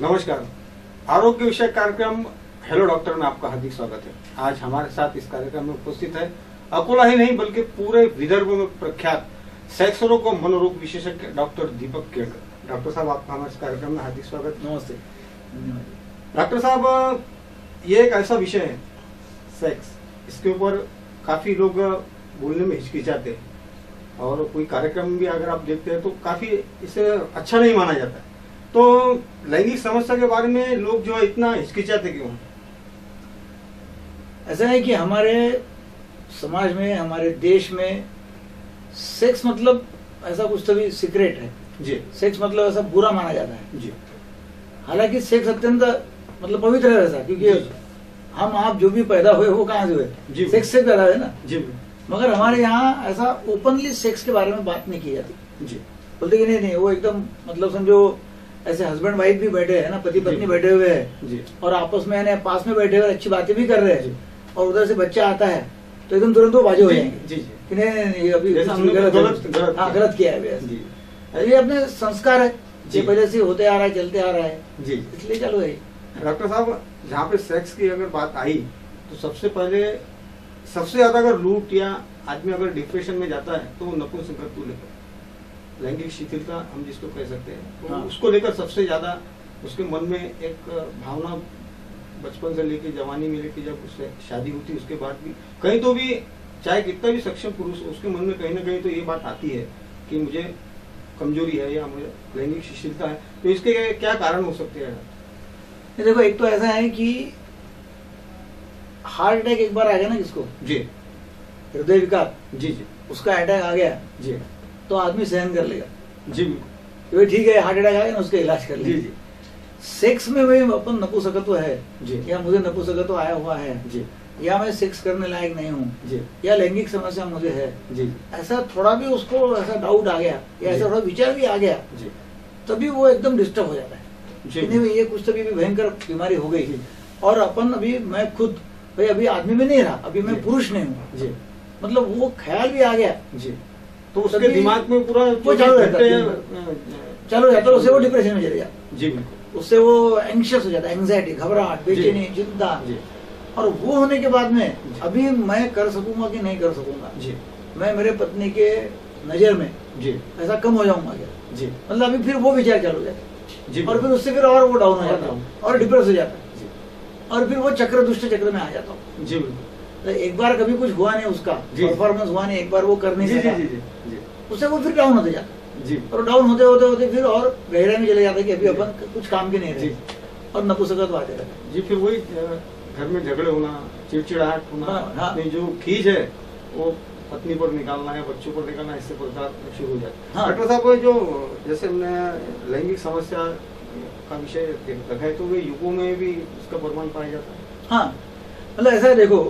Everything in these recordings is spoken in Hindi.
नमस्कार। आरोग्य विषय कार्यक्रम हेलो डॉक्टर में आपका हार्दिक स्वागत है। आज हमारे साथ इस कार्यक्रम में उपस्थित है। अकोला ही नहीं बल्कि पूरे विदर्भ में प्रख्यात सेक्स रोग और मनोरोग विशेषज्ञ डॉक्टर दीपक केड़कर। डॉक्टर साहब आपका हमारे इस कार्यक्रम में हार्दिक स्वागत। नमस्ते। डॉक्टर साहब ये एक ऐसा विषय है सेक्स। इसके ऊपर काफ़ी लोग बोलने में हिचकिचाते हैं। और कोई कार्यक्रम भी अगर आप देखते हैं तो काफ़ी इसे अच्छा नहीं माना जाता। है तो लैंगिक समस्या के बारे में लोग जो है इतना हिचकिचाते क्यों? ऐसा है कि हमारे समाज में हमारे देश में सेक्स मतलब ऐसा कुछ तभी सीक्रेट है। जी। सेक्स मतलब ऐसा बुरा माना जाता है। जी। हालाँकि सेक्स अत्यंत मतलब पवित्र है वैसा क्योंकि हम आप जो भी पैदा हुए वो कहाँ से जी। हुए सेक्स से पैदा हुए ना? जी मगर हमारे यहाँ ऐसा ओपनली सेक्स के बारे में बात नहीं की जाती। जी। बोलते कि नहीं नहीं वो एकदम मतलब समझो ऐसे हस्बैंड वाइफ भी बैठे हैं ना पति पत्नी बैठे हुए हैं और आपस में पास में बैठे हुए अच्छी बातें भी कर रहे जी। हैं और उधर से बच्चा आता है तो एकदम तुरंत वो बाजे हो जाएँगे जी, जी। नहीं अभी गलत है। किया। है ये अपने संस्कार है जी। ये पहले से होते आ रहा है चलते आ रहा है जी इसलिए चलो है डॉक्टर साहब जहाँ पे सेक्स की अगर बात आई तो सबसे पहले सबसे ज़्यादा अगर लूट या आदमी अगर डिप्रेशन में जाता है तो वो नपुंसकत्व लेकर लैंगिक शिथिलता हम जिसको कह सकते हैं तो हाँ। उसको लेकर सबसे ज़्यादा उसके मन में एक भावना बचपन से लेके जवानी में लेके जब उससे शादी होती है उसके बाद भी। कहीं तो भी चाहे कितना भी सक्षम पुरुष उसके मन में कहीं ना कहीं तो ये बात आती है कि मुझे कमज़ोरी है या मुझे लैंगिक शिथिलता है। तो इसके क्या कारण हो सकते हैं? देखो एक तो ऐसा है कि हार्ट अटैक एक बार आ गया ना किसको? जी। हृदय विकार। जी जी। उसका अटैक आ गया। जी। तो आदमी सहन कर लेगा। जी भाई ठीक है हार्ट अटैक आ गया ना उसका इलाज कर जी जी। सेक्स में भाई अपन नपुंसकत्व है। जी। या मुझे नपुंसकत्व आया हुआ है। जी। या मैं सेक्स करने लायक नहीं हूँ। जी। या लैंगिक समस्या मुझे है। जी। ऐसा थोड़ा भी उसको ऐसा डाउट आ गया। या ऐसा थोड़ा विचार भी आ गया। जी। तभी वो एकदम डिस्टर्ब हो जाता है। जी। नहीं ये कुछ तभी भी भयंकर बीमारी हो गई और अपन अभी मैं खुद भाई अभी आदमी में नहीं रहा। अभी मैं पुरुष नहीं हूँ। जी। मतलब वो ख्याल भी आ गया। जी। तो उसके दिमाग में पूरा वो चालू रहता है, चलो जाता है उससे वो डिप्रेशन में चले जाता जी बिल्कुल। उससे वो एंशियस हो जाता है एंग्जाइटी घबराहट बेचैनी चिंता। और वो होने के बाद में अभी मैं कर सकूँगा कि नहीं कर सकूँगा? जी। मैं मेरे पत्नी के नज़र में जी। ऐसा कम हो जाऊँगा क्या? जी। मतलब अभी फिर वो विचार चालू हो। जी और फिर उससे फिर और वो डाउन हो जाता। है। और डिप्रेस हो जाता है। जी। और फिर वो चक्र दुष्ट चक्र में आ जाता हूँ। जी बिल्कुल। तो एक बार कभी कुछ हुआ नहीं उसका। परफॉर्मेंस हुआ नहीं एक बार वो कर नहीं सका। उससे वो फिर डाउन होते जाता जी। और डाउन होते होते होते फिर और गहराई में चले जाते कि अभी अपन कुछ काम के नहीं जी। और नपुंसकत्व आते रहता जी फिर वही घर में झगड़े होना चिड़चिड़ाहट होना हाँ, हाँ। जो खींच है वो पत्नी पर निकालना या बच्चों पर निकालना इससे प्रकार शुरू हो जाता है। हाँ। डॉक्टर साहब जो जैसे हमने लैंगिक समस्या का विषय रखा है तो वे युगों में भी उसका प्रमाण पाया जाता है। हाँ। मतलब ऐसा है देखो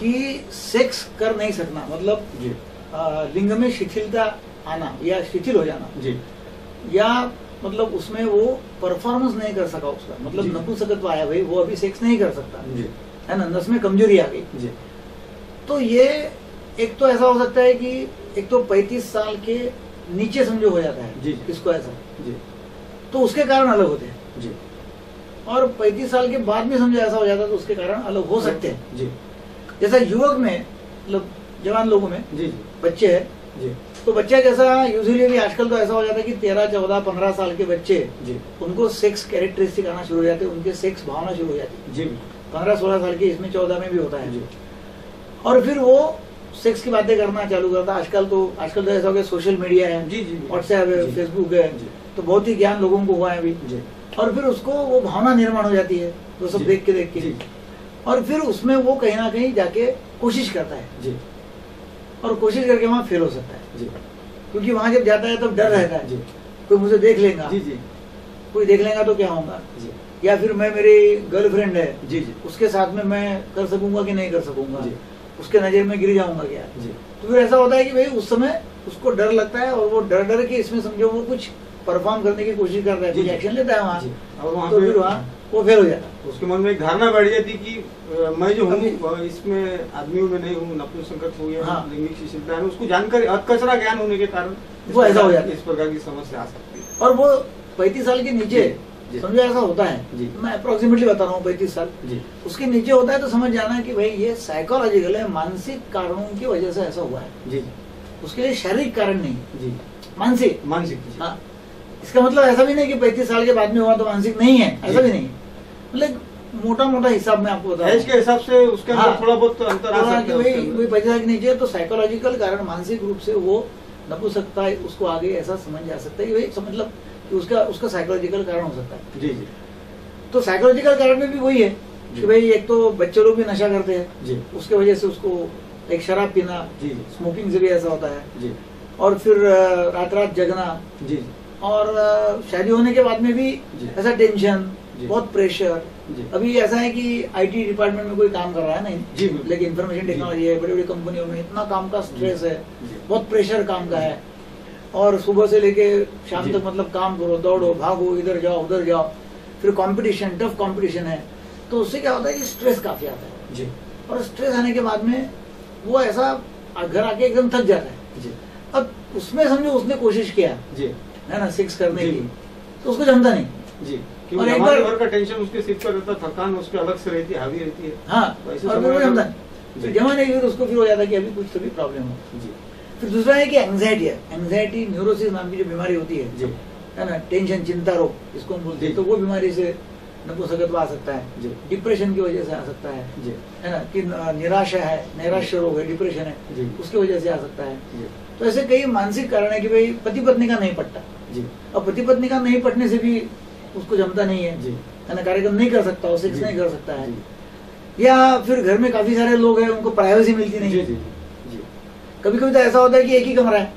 कि सेक्स कर नहीं सकना मतलब जी। आ, लिंग में शिथिलता आना या शिथिल हो जाना। जी। या मतलब उसमें वो परफॉर्मेंस नहीं कर सका उसका। मतलब। नपुंसकत्व आया भाई वो अभी सेक्स नहीं कर सकता। है ना? नस में कमज़ोरी आ गई। जी। तो ये एक तो ऐसा हो सकता है कि एक तो 35 साल के नीचे समझो हो जाता है जी। इसको ऐसा। जी। तो उसके कारण अलग होते हैं। जी। और 35 साल के बाद में समझो ऐसा हो जाता है तो उसके कारण अलग हो सकते हैं। जी। जैसा युवक में मतलब जवान लोगों में जी जी। बच्चे हैं। जी। तो बच्चा जैसा यूजुअली भी आजकल तो ऐसा हो जाता है कि तेरह चौदह पंद्रह साल के बच्चे जी। उनको सेक्स कैरेक्टरिस्टिक आना शुरू हो जाते हैं उनके सेक्स भावना शुरू हो जाती है। जी। पंद्रह सोलह साल के इसमें चौदह में भी होता है। जी। और फिर वो सेक्स की बातें करना चालू करता है। आजकल तो आजकल तो ऐसा हो गया सोशल मीडिया है जी जी व्हाट्सएप है फेसबुक है तो बहुत ही ज्ञान लोगों को हुआ है अभी। जी। और फिर उसको वो भावना निर्माण हो जाती है वो सब देख के देख के। और फिर उसमें वो कहीं ना कहीं जाके कोशिश करता है। जी। और कोशिश करके वहाँ फेल हो सकता है। जी। क्योंकि वहाँ जब जाता है तब डर रहता है। जी। कोई मुझे देख लेगा। जी जी। कोई देख लेगा तो क्या होगा? जी। या फिर मैं मेरी गर्लफ्रेंड है जी जी। उसके साथ में मैं कर सकूँगा कि नहीं कर सकूँगा? जी। उसके नज़र में गिर जाऊँगा क्या? जी। तो फिर ऐसा होता है कि भाई उस समय उसको डर लगता है और वो डर डर के इसमें समझो वो कुछ परफॉर्म करने की कोशिश कर रहा है कुछ एक्शन लेता है वहाँ। तो फिर वहाँ वो फेल हो जाता उसके मन में एक धारणा बैठ जाती कि मैं जो हूँ इसमें आदमियों में नहीं हूँ नपुंसकत्व हो या हाँ। लिंगिक शिथिलता है उसको जानकारी अधकचरा ज्ञान होने के कारण वो ऐसा हो जाता है। इस प्रकार की समस्या आ सकती है। और वो पैंतीस साल के नीचे। समझो ऐसा होता है। जी। मैं अप्रोक्सीमेटली बता रहा हूँ पैंतीस साल। जी। उसके नीचे होता है तो समझ जाना कि भाई ये साइकोलॉजिकल है मानसिक कारणों की वजह से ऐसा हुआ है। जी। उसके लिए शारीरिक कारण नहीं। जी। मानसिक। मानसिक हाँ। इसका मतलब ऐसा भी नहीं कि पैंतीस साल के बाद में हुआ तो मानसिक नहीं है ऐसा भी नहीं मतलब मोटा मोटा हिसाब में आपको बता के हिसाब से उसके अंदर हाँ। थोड़ा बहुत अंतर आ हाँ, सकता कि है भाई कोई पैंतीस साल के नीचे तो साइकोलॉजिकल कारण मानसिक रूप से वो नपुंसकता है उसको आगे ऐसा समझ जा सकता है। कि भाई मतलब कि उसका उसका साइकोलॉजिकल कारण हो सकता है। जी जी। तो साइकोलॉजिकल कारण में भी वही है। कि भाई एक तो बच्चे लोग भी नशा करते हैं। जी। उसके वजह से उसको एक शराब पीना जी जी। स्मोकिंग से भी ऐसा होता है। जी। और फिर रात रात जगना। जी। और शादी होने के बाद में भी ऐसा टेंशन बहुत प्रेशर अभी ऐसा है कि आईटी डिपार्टमेंट में कोई काम कर रहा है नहीं? जी, लेकिन इन्फॉर्मेशन टेक्नोलॉजी है बड़ी बड़ी कंपनियों में इतना काम का स्ट्रेस है बहुत प्रेशर काम का है। और सुबह से लेके शाम तक मतलब काम करो दौड़ो भागो इधर जाओ उधर जाओ फिर कंपटीशन टफ कंपटीशन है। तो उससे क्या होता है कि स्ट्रेस काफ़ी आता है। जी। और स्ट्रेस आने के बाद में वो ऐसा घर आके एकदम थक जाता है। जी। अब उसमें समझो उसने कोशिश किया। जी। है ना सिक्स करने की। तो उसको जमता नहीं। जी और एक बार- का टेंशन उसके सिर पर रहता थकान उसके अलग से रहती हावी रहती है। हाँ तो और वो जमता नहीं। जी। जमा नहीं फिर उसको फिर हो जाता कि अभी कुछ तो भी प्रॉब्लम हो। जी। फिर दूसरा है कि एंग्जाइटी है। एंग्जाइटी न्यूरोसिस नाम की जो बीमारी होती है जी। है ना टेंशन चिंता रोग इसको हम बोलते हैं। तो वो बीमारी से नपुंसकत्व आ सकता है। डिप्रेशन की वजह से आ सकता है। है ना कि निराशा है नैराश्य रोग है डिप्रेशन है उसकी वजह से आ सकता है। तो ऐसे कई मानसिक कारण है कि भाई पति पत्नी का नहीं पटता। जी। और पति पत्नी का नहीं पटने से भी उसको जमता नहीं है। जी। ना कार्यक्रम नहीं कर सकता वो सेक्स नहीं कर सकता है। या फिर घर में काफ़ी सारे लोग हैं उनको प्राइवेसी मिलती नहीं जी जी जी कभी कभी तो ऐसा होता है कि एक ही कमरा है।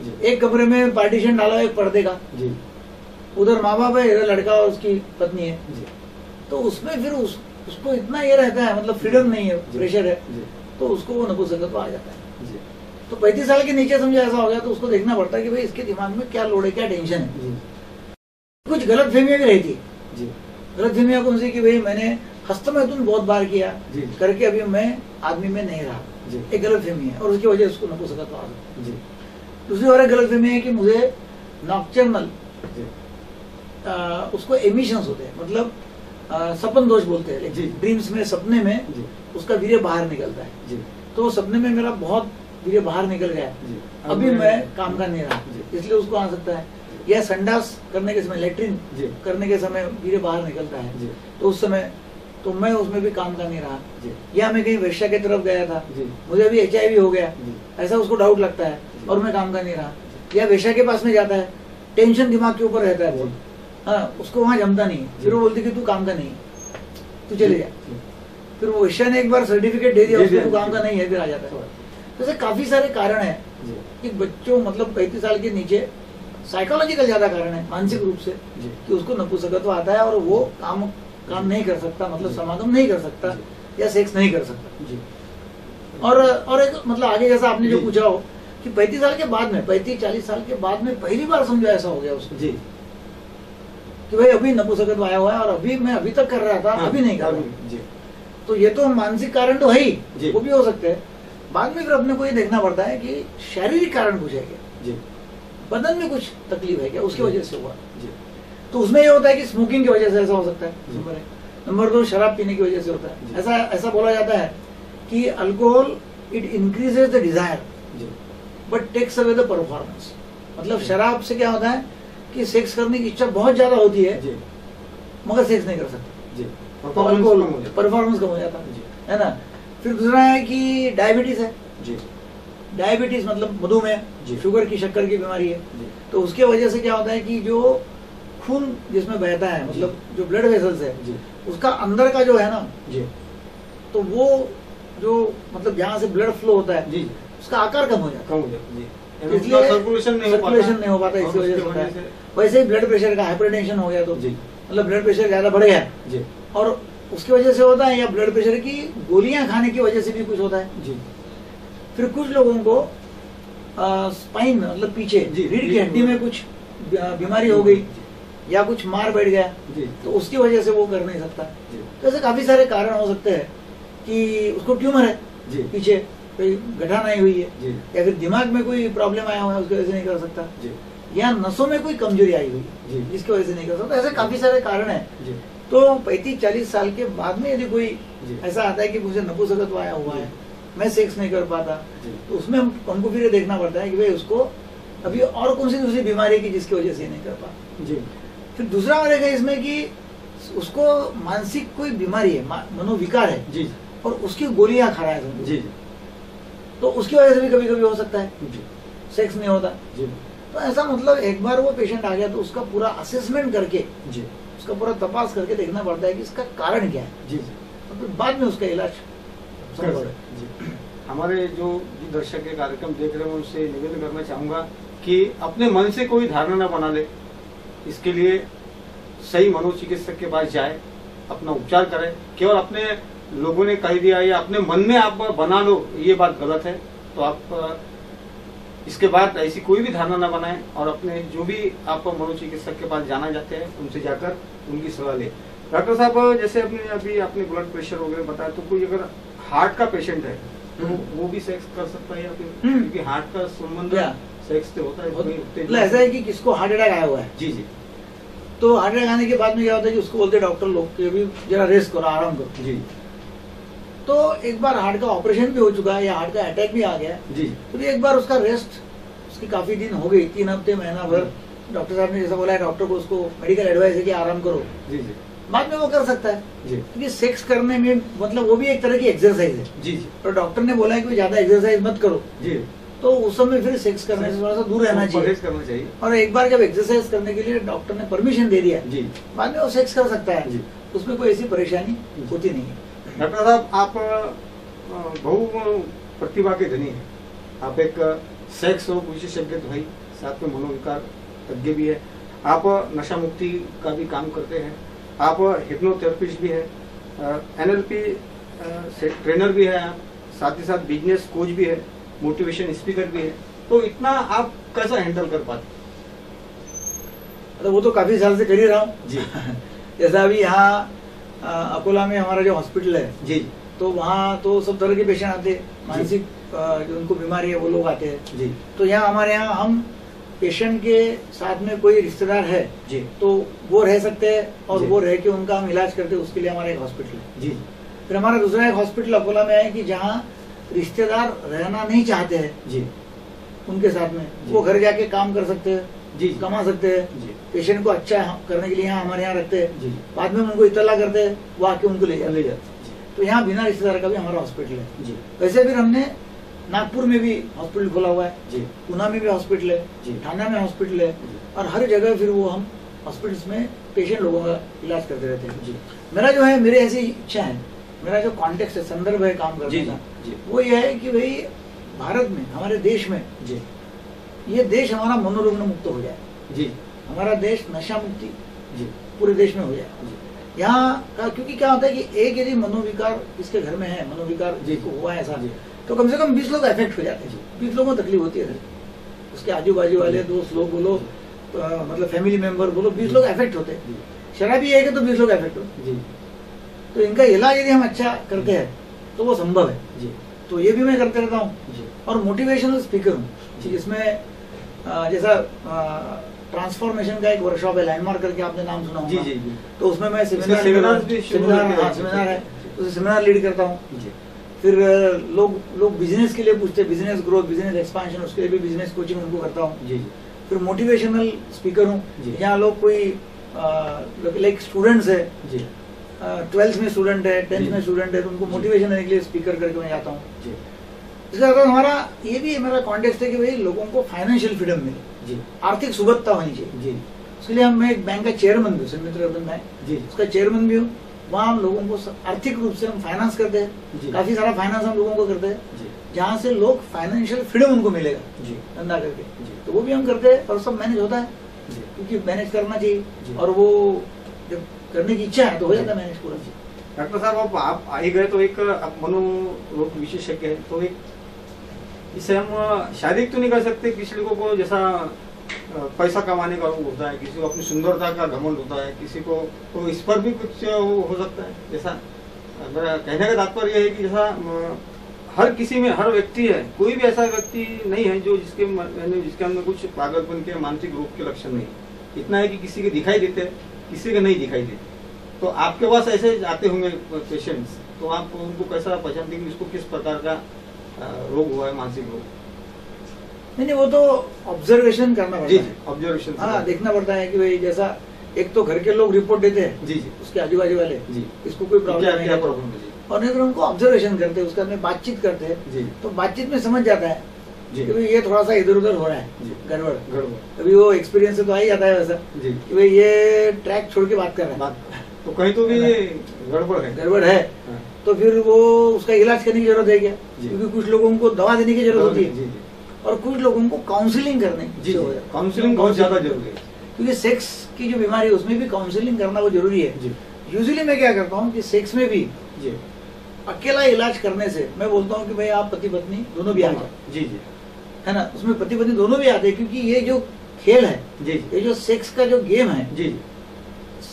जी। एक कमरे में पार्टीशन डाला है एक पर्दे का। जी। उधर माँ बाप है इधर लड़का और उसकी पत्नी है। जी। तो उसमें फिर उस, उसको इतना ये रहता है मतलब फ्रीडम नहीं है प्रेशर है। तो उसको वो नपुंसकत्व आ जाता है। तो पैंतीस साल के नीचे समझे ऐसा हो गया तो उसको देखना पड़ता है कि भाई इसके दिमाग में क्या लोड है क्या टेंशन है। जी। कुछ गलत फहमियाँ भी रहती है। गलत फहमियाँ कौन सी कि भाई मैंने हस्तमैथुन बहुत बार किया करके अभी मैं आदमी में नहीं रहा। एक गलत फहमी है और उसकी वजह उसको नपुंसकत्व आ सकता जी। दूसरी और एक गलत फहमी है कि मुझे नॉक्चर्नल उसको एमिशंस होते हैं। मतलब आ, सपन दोष बोलते हैं। ड्रीम्स में सपने में उसका वीर्य बाहर निकलता है। तो सपने में मेरा बहुत वीर्य बाहर निकल गया। अभी मैं काम कर नहीं रहा। इसलिए उसको आ सकता है। या संडास करने के समय लेटरिन करने के समय वीर्य बाहर निकलता है। तो उस समय तो मैं उसमें भी काम का नहीं रहा। या मैं कहीं वैश्या की तरफ़ गया था। मुझे अभी एच हो गया। ऐसा उसको डाउट लगता है और मैं काम का नहीं रहा। या वेश्या के पास में जाता है। टेंशन दिमाग के ऊपर रहता है। हाँ उसको वहाँ जमता नहीं। फिर वो बोलती कि तू काम का नहीं। तू चले जा। फिर वो वेश्या ने एक बार सर्टिफिकेट दे दिया उसको तू काम का नहीं है फिर आ जाता है। तो ऐसे काफ़ी सारे कारण है कि बच्चों मतलब पैंतीस साल के नीचे साइकोलॉजिकल ज़्यादा कारण है मानसिक रूप से कि उसको नपुंसकत्व आता है और वो काम काम नहीं कर सकता मतलब समागम नहीं कर सकता या सेक्स नहीं कर सकता। और और एक मतलब आगे जैसा आपने जो पूछा हो कि पैंतीस साल के बाद में पैंतीस चालीस साल के बाद में पहली बार समझो ऐसा हो गया उसको। जी। कि भाई अभी नपुंसकत्व आया हुआ है और अभी मैं अभी तक कर रहा था हाँ, अभी नहीं कर रहा तो ये तो मानसिक कारण तो है ही वो भी हो सकते हैं। बाद में फिर अपने को ये देखना पड़ता है कि शारीरिक कारण कुछ है क्या? जी। बदन में कुछ तकलीफ़ है क्या? उसकी वजह से हुआ। जी। तो उसमें ये होता है कि स्मोकिंग की वजह से ऐसा हो सकता है नंबर एक। नंबर दो शराब पीने की वजह से होता है। ऐसा ऐसा बोला जाता है कि alcohol it increases the desire but takes away the performance मतलब शराब से क्या होता है कि सेक्स करने की इच्छा बहुत ज़्यादा होती है जी। मगर सेक्स नहीं कर सकते। जी। तो परफॉर्मेंस कम हो जाता। परफॉर्मेंस कम हो जाता है ना? फिर दूसरा है कि डायबिटीज़ है। जी। डायबिटीज़ मतलब मधुमेह जी। शुगर की शक्कर की बीमारी है। जी। तो उसके वजह से क्या होता है कि जो खून जिसमें बहता है मतलब जो ब्लड वेसल्स है जी। उसका अंदर का जो है ना जी। तो वो जो मतलब जहाँ से ब्लड फ्लो होता है जी। उसका आकार कम हो जाता कम हो जाता है इसलिए सर्कुलेशन नहीं हो पाता। सर्कुलेशन नहीं हो पाता इसकी वजह से होता है। वैसे ही ब्लड प्रेशर का हाइपरटेंशन हो गया तो जी। मतलब ब्लड प्रेशर ज़्यादा बढ़ गया जी। और उसकी वजह से होता है या ब्लड प्रेशर की गोलियाँ खाने की वजह से भी कुछ होता है। जी। फिर कुछ लोगों को स्पाइन मतलब पीछे जी, रीढ़ की हड्डी में। कुछ बीमारी हो गई या कुछ मार बैठ गया जी। तो उसकी वजह से वो कर नहीं सकता। तो ऐसे काफ़ी सारे कारण हो सकते हैं कि उसको ट्यूमर है जी। पीछे कोई गठा नहीं हुई है जी। या फिर दिमाग में कोई प्रॉब्लम आया हुआ है उसकी वजह से नहीं कर सकता। जी। या नसों में कोई कमज़ोरी आई हुई है जी। जिसकी वजह से नहीं कर सकता। ऐसे काफ़ी सारे कारण है। जी। तो पैंतीस चालीस साल के बाद में यदि कोई ऐसा आता है कि मुझे नपुंसकत्व आया हुआ है मैं सेक्स नहीं कर पाता तो उसमें हम हमको फिर देखना पड़ता है कि भाई उसको अभी और कौन सी दूसरी बीमारी कि जिसकी वजह से नहीं कर पाता। जी। फिर दूसरा और है इसमें कि उसको मानसिक कोई बीमारी है मनोविकार है जी। और उसकी गोलियाँ खा रहा है समझो। जी तो उसकी वजह से भी कभी कभी हो सकता है। जी। सेक्स नहीं होता। जी। तो ऐसा मतलब एक बार वो पेशेंट आ गया तो उसका पूरा असेसमेंट करके जी। उसका पूरा तपास करके देखना पड़ता है कि इसका कारण क्या है। जी और फिर बाद में उसका इलाज संभव है। जी। हमारे जो दर्शक ये कार्यक्रम देख रहे हैं उनसे निवेदन करना चाहूँगा कि अपने मन से कोई धारणा न बना ले। इसके लिए सही मनोचिकित्सक के पास जाए अपना उपचार करें। केवल अपने लोगों ने कह दिया या अपने मन में आप बना लो ये बात गलत है। तो आप इसके बाद ऐसी कोई भी धारणा न बनाएँ और अपने जो भी आप मनोचिकित्सक के पास जाना चाहते हैं उनसे जाकर उनकी सलाह लें। डॉक्टर साहब जैसे अपने अभी आपने ब्लड प्रेशर वगैरह बताया तो कोई अगर हार्ट का पेशेंट है तो हम्म। वो भी सेक्स कर सकता है या फिर हम्म। क्योंकि हार्ट का संबंध सेक्स से होता है उत्तेजना- मतलब ऐसा है कि किसको हार्ट अटैक आया हुआ है? जी जी। तो हार्ट अटैक आने के बाद में क्या होता है कि उसको बोलते डॉक्टर लोग कि अभी जरा रेस्ट करो आराम करो। जी। तो एक बार हार्ट का ऑपरेशन भी हो चुका है या हार्ट का अटैक भी आ गया है। जी। तो एक बार उसका रेस्ट उसकी काफ़ी दिन हो गई तीन हफ़्ते महीना भर। डॉक्टर साहब ने जैसा बोला है डॉक्टर को उसको मेडिकल एडवाइस है कि आराम करो। जी जी। बाद में वो कर सकता है। क्योंकि सेक्स करने में मतलब वो भी एक तरह की एक्सरसाइज है। जी जी। तो डॉक्टर ने बोला है कि ज़्यादा एक्सरसाइज मत करो। जी। तो उस समय फिर सेक्स करने से थोड़ा सा दूर रहना चाहिए। करना चाहिए। और एक बार जब एक्सरसाइज करने के लिए डॉक्टर ने परमिशन दे दिया जी। बाद में वो सेक्स कर सकता है। उसमें कोई ऐसी परेशानी होती नहीं है। डॉक्टर साहब आप बहु प्रतिभा के धनी हैं। आप एक सेक्स रोग विशेषज्ञ तो ही, साथ में मनोविकार तज्ञ भी है। आप नशा मुक्ति का भी काम करते हैं। आप हिप्नोथेरेपिस्ट भी है एनएलपी से ट्रेनर भी है आप साथ ही साथ बिज़नेस कोच भी है मोटिवेशन स्पीकर भी है। तो इतना आप कैसा हैंडल कर पाते तो वो तो काफ़ी साल से कर ही रहा हूँ। जी। जैसा अभी यहाँ अकोला में हमारा जो हॉस्पिटल है जी। तो वहाँ तो सब तरह के पेशेंट आते हैं। मानसिक जो उनको बीमारी है वो लोग आते हैं। जी। तो यहाँ हमारे यहाँ हम पेशेंट के साथ में कोई रिश्तेदार है जी। तो वो रह सकते हैं और वो रह के उनका हम इलाज करते हैं उसके लिए हमारा एक हॉस्पिटल है। जी। फिर हमारा दूसरा एक हॉस्पिटल अकोला में है कि जहाँ रिश्तेदार रहना नहीं चाहते हैं। जी। उनके साथ में। वो घर जाके काम कर सकते हैं। जी। कमा सकते हैं। पेशेंट को अच्छा करने के लिए यहाँ हमारे यहाँ रखते हैं। बाद में उनको इतला करते हैं वो आके उनको ले जाते ले हैं। जाते तो यहाँ बिना रिश्तेदार का भी हमारा हॉस्पिटल है। वैसे फिर हमने नागपुर में भी हॉस्पिटल खोला हुआ है। जी। पूना में भी हॉस्पिटल है। ठाणे में हॉस्पिटल है। और हर जगह फिर वो हम हॉस्पिटल्स में पेशेंट लोगों का इलाज करते रहते हैं। जी। मेरा जो है मेरी ऐसी इच्छा है मेरा जो कॉन्टेक्स्ट है संदर्भ है काम करने का वो ये है कि भाई भारत में हमारे देश में जी। ये देश हमारा मनोरुग्ण मुक्त हो जाए। जी। हमारा देश नशा मुक्ति जी। पूरे देश में हो जाए। यहाँ का क्योंकि क्या होता है कि एक यदि मनोविकार किसके घर में है मनोविकार जी। जिसको हुआ है ऐसा जी। तो कम से कम बीस लोग अफेक्ट हो जाते जी। हैं बीस लोगों को तकलीफ़ होती है उसके आजू बाजू वाले दोस्त लोग बोलो अ, मतलब फैमिली मेंबर बोलो बीस लोग अफेक्ट होते हैं। शराबी एक है तो बीस लोग अफेक्ट होते हैं। जी। तो इनका इलाज यदि हम अच्छा करते हैं तो वो संभव है। जी। तो ये भी मैं करते रहता हूँ। और मोटिवेशनल स्पीकर हूँ। जी। जैसा ट्रांसफॉर्मेशन का एक वर्कशॉप है लैंडमार्क करके आपने नाम सुना जी जी जी। तो उसमें मैं सेमिनार सेमिनार सेमिनार है। तो सेमिनार लीड करता हूँ। फिर लोग लोग बिज़नेस के लिए पूछते हैं बिज़नेस ग्रोथ बिज़नेस एक्सपांशन उसके लिए भी बिज़नेस कोचिंग उनको करता हूँ। जी जी। फिर मोटिवेशनल स्पीकर हूँ। यहाँ लोग कोई लाइक स्टूडेंट्स है। ट्वेल्थ में स्टूडेंट है टेंथ में स्टूडेंट है तो उनको मोटिवेशन देने के लिए स्पीकर करके मैं जाता हूँ। जी। इसका मतलब हमारा ये भी मेरा कॉन्टेक्स्ट है कि भाई लोगों को फाइनेंशियल फ्रीडम मिले जी। आर्थिक सुबत्ता होनी चाहिए। जी। उसके लिए हम मैं एक बैंक का चेयरमैन भी हूँ रतन बैंक जी। उसका चेयरमैन भी हूँ। वहाँ हम लोगों को आर्थिक रूप से हम फाइनेंस करते हैं। काफ़ी सारा फाइनेंस हम लोगों को करते हैं। जहाँ से लोग फाइनेंशियल फ्रीडम उनको मिलेगा जी। धंधा करके। जी। तो वो भी हम करते हैं और सब मैनेज होता है। क्योंकि मैनेज करना चाहिए। और वो जब करने की इच्छा है तो हो जाता है मैनेज पूरा। डॉक्टर साहब आप आ ही गए तो एक आप मनोरोग विशेषज्ञ है तो एक इसे हम शादी तो नहीं कर सकते किसी लोगों को जैसा पैसा कमाने का होता है किसी को अपनी सुंदरता का घमंड होता है किसी को तो इस पर भी कुछ हो, सकता है जैसा मेरा कहने का तात्पर्य है कि जैसा हर किसी में हर व्यक्ति है कोई भी ऐसा व्यक्ति नहीं है जो जिसके जिसके अंदर कुछ पागलपन के मानसिक रोग के लक्षण नहीं इतना है कि किसी के दिखाई देते हैं किसी के नहीं दिखाई देते। तो आपके पास ऐसे आते होंगे पेशेंट्स तो आप उनको कैसा पहचानते हैं कि उसको किस प्रकार का रोग हुआ है मानसिक रोग नहीं नहीं वो तो ऑब्जर्वेशन करना पड़ता जी है। ऑब्जर्वेशन हाँ देखना पड़ता है कि भाई जैसा एक तो घर के लोग रिपोर्ट देते हैं जी जी। उसके आजू बाजू वाले जी। इसको कोई प्रॉब्लम नहीं है। प्रॉब्लम और नहीं तो उनको ऑब्जर्वेशन करते हैं उसका में बातचीत करते हैं। जी। तो बातचीत में समझ जाता है जी। कि ये थोड़ा सा इधर उधर हो रहा है गड़बड़। गड़बड़। अभी वो एक्सपीरियंस से तो आ ही जाता है वैसा जी। कि भाई ये ट्रैक छोड़ के बात कर रहा है। बात तो कहीं तो भी गड़बड़ है। गड़बड़ है। हाँ, तो फिर वो उसका इलाज करने की ज़रूरत है क्या? क्योंकि कुछ लोगों को दवा देने की ज़रूरत होती है। और कुछ लोगों को काउंसिलिंग करने हो है। काउंसलिंग बहुत ज़्यादा ज़रूरी है। क्योंकि सेक्स की जो बीमारी है उसमें भी काउंसिलिंग करना वो ज़रूरी है। जी। यूजुअली मैं क्या करता हूँ कि सेक्स में भी अकेला इलाज करने से मैं बोलता हूँ कि भाई आप पति पत्नी दोनों भी आ जाओ। जी जी। है ना? उसमें पति पत्नी दोनों भी आते हैं क्योंकि ये जो खेल है जी ये जो सेक्स का जो गेम है जी।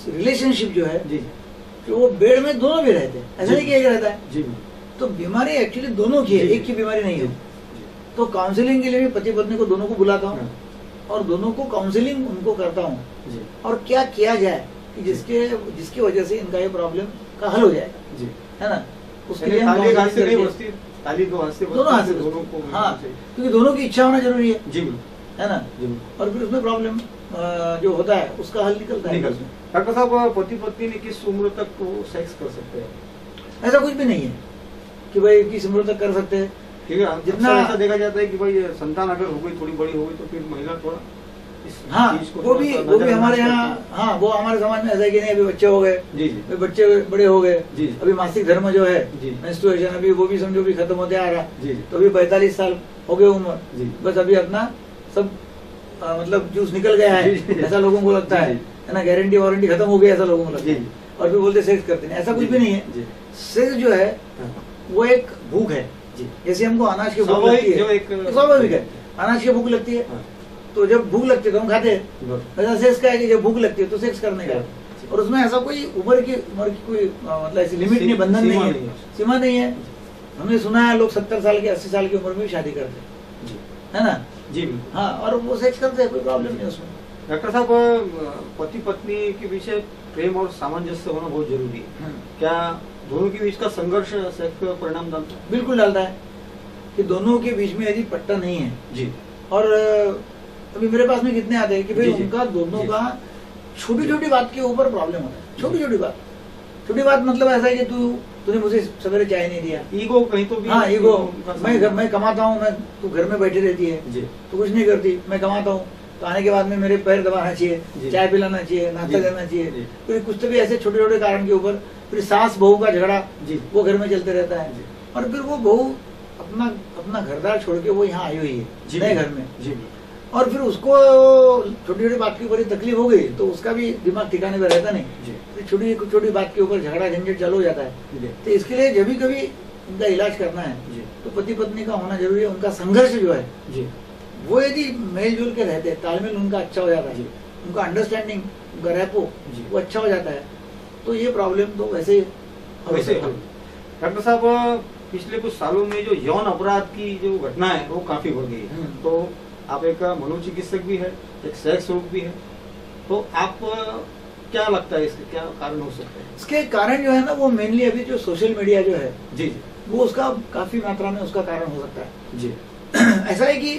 रिलेशनशिप जो है जी। कि वो बेड में दोनों भी रहते हैं। ऐसा नहीं कि एक रहता है? जी तो बीमारी एक्चुअली दोनों की है एक की बीमारी नहीं है। तो काउंसलिंग के लिए भी पति पत्नी को दोनों को बुलाता हूँ हाँ, और दोनों को काउंसलिंग उनको करता हूँ। और क्या किया जाए कि जिसके जिसकी वजह से इनका ये प्रॉब्लम का हल हो जाएगा है ना? उसके लिए दोनों हाथ से दोनों को हाँ क्योंकि दोनों की इच्छा होना ज़रूरी है। जी है ना? और फिर उसमें प्रॉब्लम जो होता है उसका हल निकलता है। डॉक्टर साहब पति पत्नी ने किस उम्र तक सेक्स कर सकते हैं ऐसा कुछ भी नहीं है कि भाई किस उम्र तक कर सकते हैं। ठीक है जितना- ऐसा देखा जाता है कि भाई संतान अगर हो गई थोड़ी बड़ी हो गई तो फिर महिला थोड़ा हाँ वो भी वो भी हमारे यहाँ हाँ। वो हमारे समाज में ऐसा है कि नहीं अभी बच्चे हो गए। जी जी। बच्चे बड़े हो गए। जी। अभी मासिक धर्म जो है मेंस्ट्रुएशन अभी वो भी समझो भी खत्म होते आ रहा। तो अभी पैंतालीस साल हो गए उम्र। बस अभी अपना सब आ, मतलब जूस निकल गया है। ऐसा लोगों को लगता है है ना? गारंटी वारंटी खत्म हो गई ऐसा लोगों को लगता है। और फिर बोलते सेक्स करते हैं। ऐसा कुछ भी नहीं है। सेक्स जो है हाँ, वो एक भूख है। जैसे हमको अनाज की भूख लगती है। स्वाभाविक है। अनाज की भूख लगती है। हाँ, तो जब भूख लगती है तो हम खाते हैं। सेक्स का है कि जब भूख लगती है तो सेक्स करने का और उसमें ऐसा कोई उम्र की उम्र की कोई मतलब ऐसी लिमिट नहीं बंधन नहीं है। है। सीमा नहीं है। हमने सुना है लोग सत्तर साल के अस्सी साल की उम्र में भी शादी करते हैं। है ना? जी हाँ और वो सेक्स करते हैं कोई प्रॉब्लम नहीं उसमें। डॉक्टर साहब पति पत्नी के पीछे प्रेम और सामंजस्य होना बहुत ज़रूरी है। हम्म, क्या दोनों के बीच का संघर्ष सेक्स पर परिणाम डालता है? बिल्कुल डालता है कि दोनों के बीच में यदि पट्टा नहीं है जी। और अभी मेरे पास में कितने आते हैं कि भाई। उनका दोनों का छोटी छोटी बात के ऊपर प्रॉब्लम होता है छोटी छोटी बात। छोटी बात मतलब ऐसा है कि तू तूने मुझे सवेरे चाय नहीं दिया। ईगो कहीं तो भी हाँ ईगो मैं घर मैं कमाता हूँ मैं तू घर में बैठी रहती है। जी। तू कुछ नहीं करती मैं कमाता हूँ। तो आने के बाद में मेरे पैर दबाना चाहिए चाय पिलाना चाहिए नाश्ता। देना चाहिए। फिर कुछ तो भी ऐसे छोटे छोटे कारण के ऊपर फिर सास बहू का झगड़ा जी। वो घर में चलते रहता है। और फिर वो बहू अपना अपना घरदार छोड़ के वो यहाँ आई हुई है नए घर में। जी। और फिर उसको छोटी छोटी बात के ऊपर तकलीफ़ हो गई तो उसका भी दिमाग ठिकाने पर रहता नहीं। फिर छोटी छोटी बात के ऊपर झगड़ा झंझट चालू हो जाता है। तो इसके लिए जब भी कभी उनका इलाज करना है तो पति पत्नी का होना ज़रूरी है उनका संघर्ष जो है जी। वो यदि मेल जुल के रहते हैं तालमेल उनका अच्छा हो जाता है। उनका अंडरस्टैंडिंग उनका रेपो जी। वो अच्छा हो जाता है। तो ये प्रॉब्लम तो वैसे वैसे डॉक्टर साहब पिछले कुछ सालों में जो यौन अपराध की जो घटना है वो काफ़ी बढ़ गई है। हम्म। तो आप एक मनोचिकित्सक भी है एक सेक्स रोग भी है तो आप क्या लगता है इसके क्या कारण हो सकते हैं? इसके कारण जो है ना वो मेनली अभी जो सोशल मीडिया जो है जी जी। वो उसका काफ़ी मात्रा में उसका कारण हो सकता है। जी। ऐसा है कि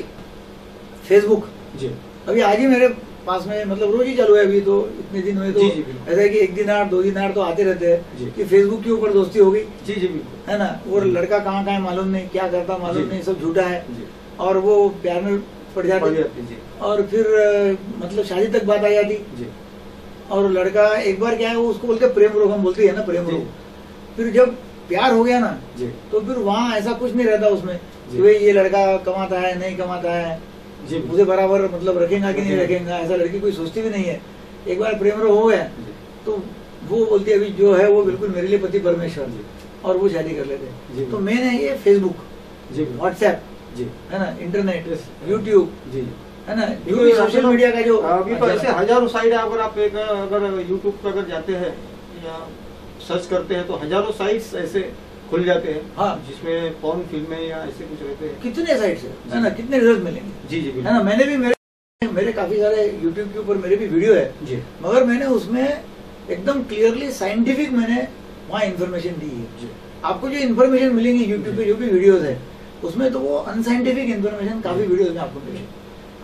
फेसबुक जी। अभी आज ही मेरे पास में मतलब रोज ही चालू है अभी तो इतने दिन हुए तो जी, जी, ऐसा है कि एक दिन आठ दो दिन आठ तो आते रहते हैं कि फेसबुक के ऊपर दोस्ती हो गई। जी जी बिल्कुल। है ना? वो लड़का कहाँ कहाँ है मालूम नहीं क्या करता मालूम नहीं सब झूठा है। जी। और वो प्यार में पड़ जाते और फिर मतलब शादी तक बात आ जाती। और लड़का एक बार क्या है वो उसको बोलते प्रेम रोग हम बोलते हैं ना प्रेम रोग फिर जब प्यार हो गया ना जी। तो फिर वहाँ ऐसा कुछ नहीं रहता उसमें। कि भाई ये लड़का कमाता है नहीं कमाता है। जी। मुझे बराबर मतलब रखेगा कि नहीं रखेगा। रखेगा ऐसा लड़की कोई सोचती भी नहीं है। एक बार प्रेम रोग हो गया तो वो बोलती है अभी जो है वो बिल्कुल मेरे लिए पति परमेश्वर। जी। और वो शादी कर लेते हैं। तो मैंने ये फेसबुक जी। व्हाट्सएप जी। है ना इंटरनेट यूट्यूब जी है ना क्योंकि सोशल मीडिया का जो अभी तो ऐसे हज़ारों साइट है अगर आप एक अगर यूट्यूब पे अगर जाते हैं या सर्च करते हैं तो हज़ारों साइट्स ऐसे खुल जाते हैं हाँ। जिसमें पॉर्न फ़िल्में या ऐसे कुछ रहते हैं। कितने साइट है? ना कितने रिज़ल्ट मिलेंगे? जी जी है ना मैंने भी मेरे मेरे काफ़ी सारे यूट्यूब के ऊपर मेरे भी वीडियो है। जी। मगर मैंने उसमें एकदम क्लियरली साइंटिफिक मैंने वहाँ इन्फॉर्मेशन दी है। आपको जो इन्फॉर्मेशन मिलेंगी यूट्यूब पे जो भी वीडियोस है उसमें तो वो अनसाइंटिफिक इन्फॉर्मेशन काफ़ी वीडियोस में आपको मिलेगी।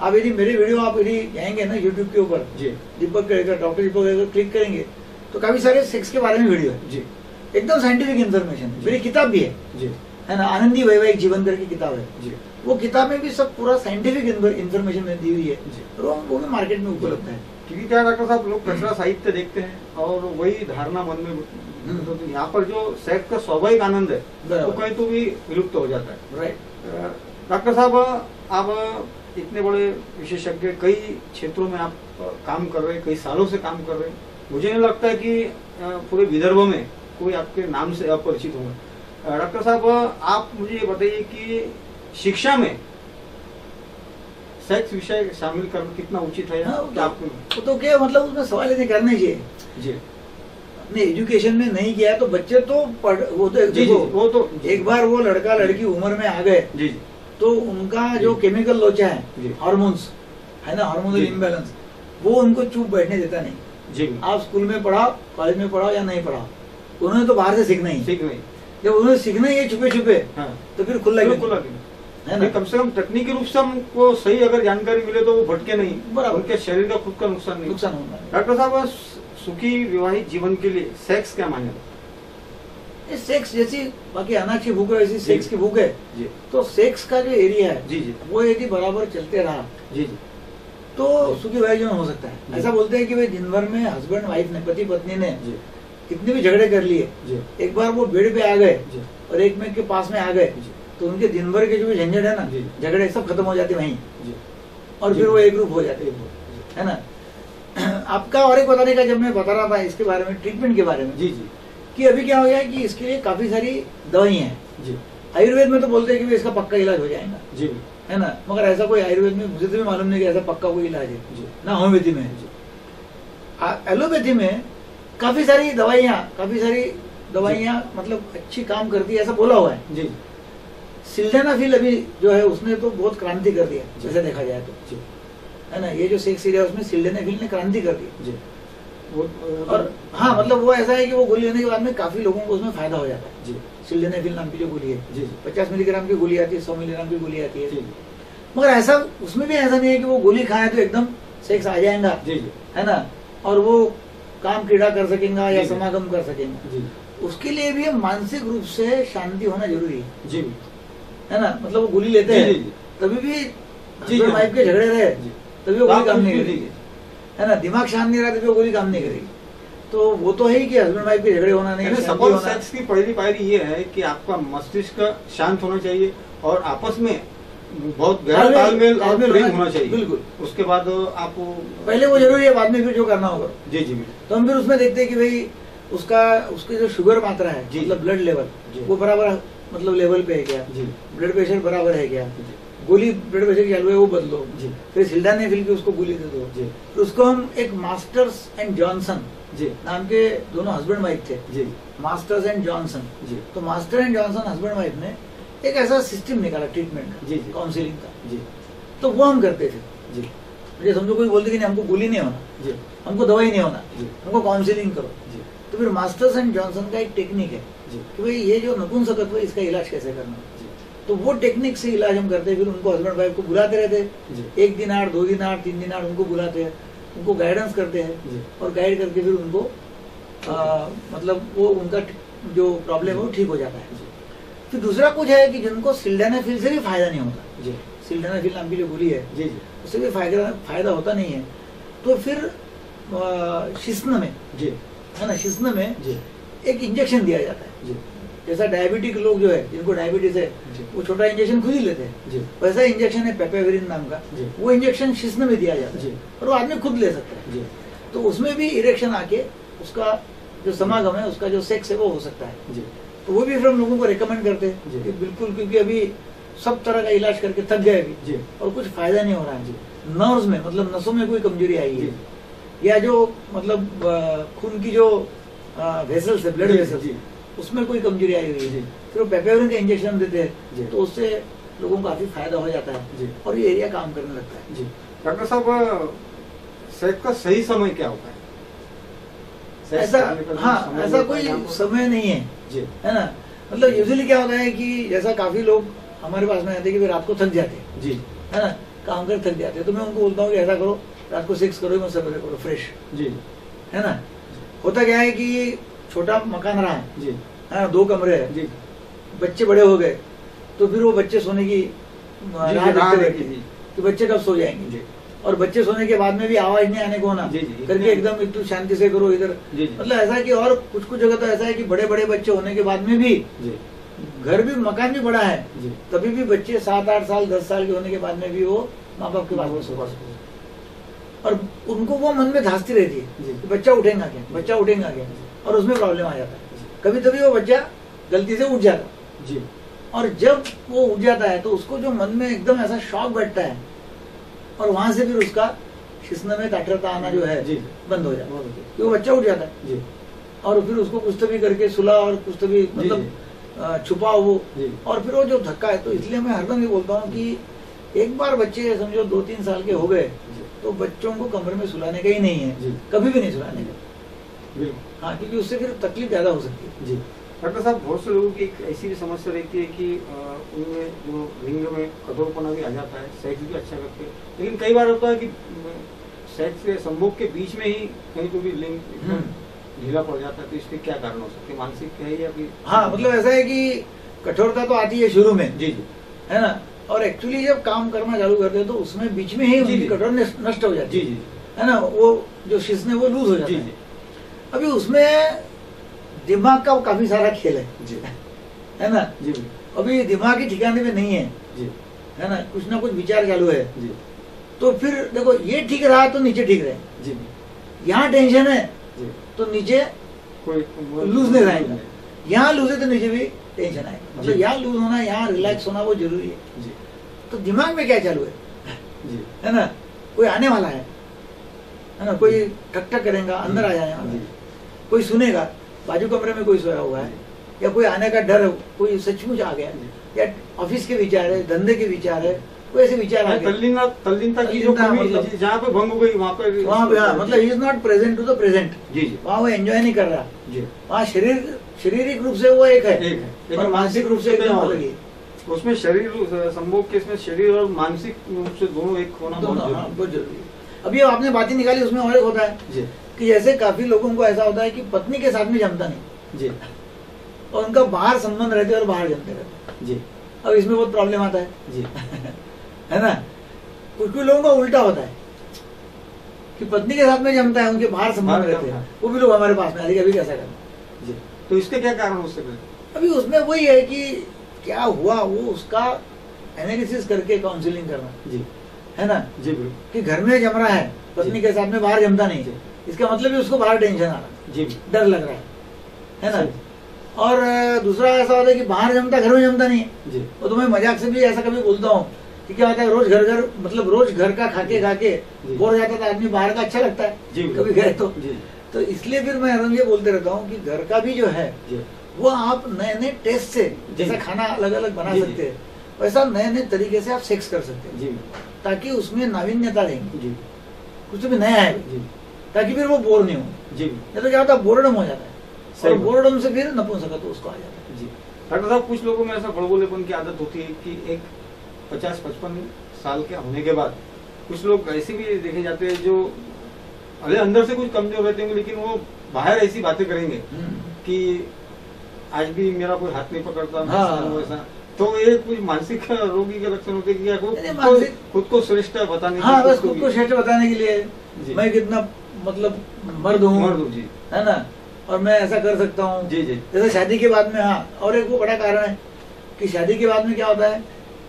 आप यदि मेरे वीडियो आप यदि जाएँगे ना यूट्यूब के ऊपर जी। दीपक के डॉक्टर दीपक के अगर क्लिक करेंगे तो काफ़ी सारे सेक्स के बारे में वीडियो है। जी। एकदम साइंटिफिक इन्फॉर्मेशन है। मेरी किताब भी है। जी। है ना? आनंदी वैवाहिक जीवन करके किताब है। जी। वो किताब में भी सब पूरा साइंटिफिक इन्फॉर्मेशन दी हुई है। जी। और वो वो भी मार्केट में उपलब्ध है। क्योंकि क्या डॉक्टर साहब लोग कचरा साहित्य देखते हैं और वही धारणा मन में हम्म। तो यहाँ पर जो सेक्स का स्वाभाविक आनंद है। वो कहीं तो भी विलुप्त हो जाता है राइट डॉक्टर साहब आप इतने बड़े विशेषज्ञ कई क्षेत्रों में आप काम कर रहे हैं कई सालों से काम कर रहे हैं मुझे नहीं लगता है कि पूरे विदर्भ में कोई आपके नाम से अपरिचित होगा डॉक्टर साहब आप मुझे ये बताइए कि शिक्षा में सेक्स विषय शामिल करना कितना उचित है हाँ, तो- वो तो क्या मतलब उसमें सवाल यदि करने चाहिए। जी। अपने एजुकेशन में नहीं किया तो बच्चे तो पढ़ वो तो जी जी वो तो एक बार वो लड़का लड़की उम्र में आ गए जी जी। तो उनका जो केमिकल लोचा है हार्मोन्स है ना हार्मोनल। इम्बैलेंस वो उनको चुप बैठने देता नहीं। जी। आप स्कूल में पढ़ाओ कॉलेज में पढ़ाओ या नहीं पढ़ाओ उन्होंने तो बाहर से सीखना ही। ठीक नहीं जब उन्होंने सीखना ही है छुपे छुपे हाँ। तो फिर खुला क्यों? है कम से कम तकनीकी रूप से हमको सही अगर जानकारी मिले तो वो भटके नहीं। बराबर। उनके शरीर का खुद का नुकसान नहीं। नुकसान होगा डॉक्टर साहब सुखी विवाहित जीवन के लिए सेक्स क्या माने सेक्स जैसी बाकी अनाज की भूख है वैसी सेक्स की भूख है। तो सेक्स का जो एरिया है जी जी। वो यदि बराबर चलते रहा जी जी। तो सुखी भाई जीवन हो सकता है। ऐसा बोलते हैं कि भाई दिन भर में हस्बैंड वाइफ ने पति पत्नी ने कितने भी झगड़े कर लिए एक बार वो बेड पे आ गए और एक में के पास में आ गए। तो उनके दिन भर के जो भी झंझट है ना झगड़े सब खत्म हो जाते वहीं। और फिर वो एक रूप हो जाते। है ना? आपका और एक बताने का जब मैं बता रहा था इसके बारे में ट्रीटमेंट के बारे में जी जी। कि अभी क्या हो गया कि इसके लिए काफ़ी सारी दवाई हैं। जी। आयुर्वेद में तो बोलते हैं कि इसका पक्का इलाज हो जाएगा। जी। है ना? मगर ऐसा कोई आयुर्वेद में मुझे तो भी मालूम नहीं कि ऐसा पक्का कोई इलाज है। ना होम्योपैथी में। एलोपैथी में काफ़ी सारी दवाइयाँ काफ़ी सारी दवाइयाँ मतलब अच्छी काम करती है ऐसा बोला हुआ है। जी। सिल्डेनाफिल अभी जो है उसने तो बहुत क्रांति कर दिया। जैसे देखा जाए तो। है ना? ये जो सेक्स एरिया है उसमें सिल्डेनाफिल ने क्रांति कर दी। जी। वो और हाँ मतलब वो ऐसा है कि वो गोली लेने के बाद में काफ़ी लोगों को उसमें फ़ायदा हो जाता है। जी। सिल्डेनाफिल नाम की जो गोली है जी जी। पचास मिलीग्राम की गोली आती है सौ मिलीग्राम की गोली आती है। मगर ऐसा उसमें भी ऐसा नहीं है कि वो गोली खाए तो एकदम सेक्स आ जाएगा। जी जी। है ना? और वो काम क्रीड़ा कर सकेगा या समागम कर सकेगा। जी। उसके लिए भी मानसिक रूप से शांति होना ज़रूरी है। जी। है ना? मतलब वो गोली लेते हैं। तभी भी जी, हस्बैंड वाइफ के झगड़े रहे। तभी वो गोली काम नहीं करेगी। है ना? दिमाग शांत नहीं रहा तभी वो गोली काम नहीं करेगी। तो वो तो है ही कि हस्बैंड वाइफ के झगड़े होना नहीं शांति सेक्स की पहली पायरी ये है कि आपका मस्तिष्क शांत होना चाहिए और आपस में बहुत गहरा तालमेल- और प्रेम होना- चाहिए। बिल्कुल। उसके बाद आप पहले वो ज़रूरी है बाद में फिर जो करना होगा। जी जी तो हम फिर उसमें देखते हैं कि भाई उसका उसकी जो शुगर मात्रा है। मतलब ब्लड लेवल वो बराबर मतलब लेवल पे है क्या? जी। ब्लड प्रेशर बराबर है क्या? गोली ब्लड प्रेशर की चालू है वो बदलो। जी। फिर सिल्डानेफिल की उसको गोली दे दो। जी। फिर उसको हम एक मास्टर्स एंड जॉनसन जी। नाम के दोनों हस्बैंड वाइफ थे। जी। Masters and Johnson ji. तो Master and Johnson husband wife ने एक ऐसा सिस्टम निकाला ट्रीटमेंट का जी। काउंसिलिंग का। जी। तो वो हम करते थे। जी। मुझे समझो कोई बोलते कि नहीं हमको गोली नहीं होना। जी। हमको दवाई नहीं होना। जी। हमको काउंसिलिंग करो। जी। तो फिर मास्टर्स एंड जॉनसन का एक टेक्निक है। कि भाई ये जो नपुंसकत्व है इसका इलाज कैसे करना तो वो टेक्निक से इलाज हम करते फिर उनको हस्बैंड वाइफ को बुलाते रहते एक दिन आठ दो दिन आठ तीन दिन आठ उनको बुलाते हैं उनको गाइडेंस करते हैं और गाइड करके फिर उनको आ, मतलब वो उनका जो प्रॉब्लम है वो ठीक हो जाता है। फिर दूसरा कुछ है कि जिनको सिल्डेनाफिल से भी फ़ायदा नहीं होता। जी। सिल्डेनाफिल नाम की जो गोली है जी जी। उससे भी फ़ायदा फ़ायदा होता नहीं है। तो फिर शिस्न में जी। है ना शिस्न में जी। एक इंजेक्शन दिया जाता है। जैसा डायबिटिक लोग जो है जिनको डायबिटीज़ है वो छोटा इंजेक्शन खुद ही लेते हैं। वैसा इंजेक्शन है पेपेवरिन नाम का। वो इंजेक्शन शिस्न में दिया जाता है। और वो आदमी खुद ले सकता है। तो उसमें भी इरेक्शन आके उसका जो समागम है उसका जो सेक्स है वो हो सकता है। तो वो भी फिर हम लोगों को रिकमेंड करते हैं कि बिल्कुल क्योंकि अभी सब तरह का इलाज करके थक गए अभी। और कुछ फ़ायदा नहीं हो रहा जी। है नर्व्स में मतलब नसों में कोई कमज़ोरी आई है या जो मतलब खून की जो वेसल्स है ब्लड वेसल्स जी। उसमें कोई कमज़ोरी आई हुई। है फिर वो पेपेवरिन का इंजेक्शन देते। हैं तो उससे लोगों को काफ़ी फ़ायदा हो जाता। है और ये एरिया काम करने लगता है। जी। डॉक्टर साहब सेक्स का सही समय क्या होता है? ऐसा हाँ ऐसा कोई समय नहीं है। जी। है ना? मतलब यूजुअली क्या होता है कि जैसा काफ़ी लोग हमारे पास में आते हैं कि रात को थक जाते हैं। जी। है ना? काम कर थक जाते हैं। तो मैं उनको बोलता हूँ कि ऐसा करो रात को सिक्स करो मैं सवेरे करो फ्रेश जी। है ना? होता क्या है कि छोटा मकान रहा है जी। है ना दो कमरे है। जी। बच्चे बड़े हो गए तो फिर वो बच्चे सोने की। हैं कि बच्चे कब सो जाएँगे। जी। और बच्चे सोने के बाद में भी आवाज़ नहीं आने को ना। जी, जी, करके एकदम एकदम शांति से करो इधर। मतलब ऐसा है कि और कुछ कुछ जगह तो ऐसा है कि बड़े बड़े बच्चे होने के बाद में भी घर भी मकान भी बड़ा है। तभी भी बच्चे सात आठ साल दस साल के होने के बाद में भी वो माँ बाप के पास हैं। और उनको वो मन में धांसती रहती है कि बच्चा उठेगा क्या? बच्चा उठेगा क्या? और उसमें प्रॉब्लम आ जाता है। कभी तभी वो बच्चा गलती से उठ जाता है। जी। और जब वो उठ जाता है तो उसको जो मन में एकदम ऐसा शॉक बैठता है और वहाँ से फिर उसका शिस्न में ताठरता आना जो है जी। बंद हो जाता है। वो बच्चा उठ जाता है। जी। और फिर उसको कुछ तो भी करके सुला और कुछ तो भी मतलब छुपा वो। और फिर वो जो धक्का है तो इसलिए मैं हरदम ये बोलता हूँ कि एक बार बच्चे समझो दो तीन साल के हो गए। तो बच्चों को कमरे में सुलाने का ही नहीं है। कभी भी नहीं सुलाने का। हाँ क्योंकि उससे फिर तकलीफ़ ज़्यादा हो सकती है। जी। डॉक्टर साहब बहुत से लोगों की एक ऐसी भी समस्या रहती है कि उनमें जो लिंग में कठोरपना भी आ जाता है सेक्स भी अच्छा करते हैं। लेकिन कई बार होता है कि सेक्स के संभोग के बीच में ही कहीं तो भी लिंग हम्म। ढीला पड़ जाता है तो इसके क्या कारण हो सकते हैं? मानसिक है या फिर हाँ मतलब ऐसा है कि कठोरता तो आती है शुरू में। जी जी। है ना? और एक्चुअली जब काम करना चालू करते हैं तो उसमें बीच में ही उनकी। कठोरनेस नष्ट हो जाती है। है ना? वो जो शिस्न है वो लूज हो जाता है। अभी उसमें दिमाग का काफ़ी सारा खेल है। है ना? जी अभी दिमाग ही ठिकाने में नहीं है। जी। है ना? कुछ ना कुछ विचार चालू है। जी। तो फिर देखो ये ठीक रहा तो नीचे ठीक रहे। जी। यहाँ टेंशन है जी। तो नीचे कोई लूज नहीं रहेगा। यहाँ लूज है तो नीचे भी टेंशन आएगा। मतलब यहाँ लूज होना यहाँ रिलैक्स होना वो ज़रूरी है। तो दिमाग में क्या चालू है? जी। है ना? कोई आने वाला है? है ना? कोई ठक ठक करेगा अंदर आ वाला कोई सुनेगा? बाजू कमरे में कोई सोया हुआ है? या कोई आने का डर है? कोई सचमुच आ गया या ऑफ़िस के विचार है धंधे के विचार है कोई ऐसे विचार आ गए? तल्लीनता तल्लीनता की जो कमी मतलब- जहाँ पे भंग हो गई वहाँ पे वहाँ पे हाँ मतलब is not present to the present जी जी। वहाँ वो एंजॉय नहीं कर रहा। जी। वहाँ शरीर शारीरिक रूप से वो एक है। एक है। मानसिक रूप से एकदम अलग है। उसमें शरीर संभोग के इसमें शरीर और मानसिक रूप से दोनों एक होना बहुत हाँ ज़रूरी है। अभी आपने बातें निकाली उसमें और एक होता है है। जी। कि जैसे काफ़ी लोगों को ऐसा होता है कि पत्नी के साथ में जमता नहीं। जी। और उनका बाहर संबंध रहते और बाहर जमते रहते जी। अब इसमें बहुत प्रॉब्लम आता है। जी। है ना? कुछ कुछ लोगों का उल्टा होता है कि पत्नी के साथ में जमता है उनके बाहर संबंध रहते हैं। वो भी लोग हमारे पास में आते हैं, अभी कैसा करना जी। तो इसके क्या कारण हो सकते अभी उसमें वही है कि क्या हुआ वो उसका एनालिसिस करके काउंसलिंग करना। जी। है ना? जी बिल्कुल। कि घर में जम रहा है पत्नी के साथ में बाहर जमता नहीं। इसका मतलब भी उसको बाहर टेंशन आ रहा जी डर लग रहा है। है ना? और दूसरा ऐसा होता है कि बाहर जमता घर में जमता नहीं। है जी। वो तो मैं मज़ाक से भी ऐसा कभी बोलता हूँ कि क्या होता है रोज घर घर मतलब रोज घर का खाके खाके। बोर जाता था आदमी बाहर का अच्छा लगता है। जी कभी गए तो। जी। तो इसलिए फिर मैं ये बोलते रहता हूँ कि घर का भी जो है वो आप नए नए टेस्ट से। जैसा खाना अलग अलग बना। सकते हैं वैसा नए नए तरीके से आप सेक्स कर सकते हैं। ताकि उसमें नाविन्यता रहेंगी। जी। कुछ भी नया है ताकि फिर वो बोर नहीं हो। जी। नहीं तो क्या होता है बोर्डम हो जाता है। और बोर्डम से फिर नपुंसकत्व तो उसको आ जाता है। जी। डॉक्टर साहब कुछ लोगों में ऐसा बड़बोलेपन की आदत होती है कि एक पचास पचपन साल के होने के बाद कुछ लोग ऐसे भी देखे जाते हैं जो भले अंदर से कुछ कमज़ोर रहते होंगे लेकिन वो बाहर ऐसी बातें करेंगे हम्म। कि आज भी मेरा कोई हाथ नहीं पकड़ता हाँ। ऐसा। तो ये कुछ मानसिक रोगी के लक्षण होते हैं कि अरे खुद को- मानसिक- खुद को श्रेष्ठ बताने हाँ बस खुद को श्रेष्ठ बताने के लिए मैं कितना मतलब मर्द हूँ। मर्द हूँ, जी। है ना? और मैं ऐसा कर सकता हूँ। जी जी। जैसे शादी के बाद में हाँ और एक वो बड़ा कारण है कि शादी के बाद में क्या होता है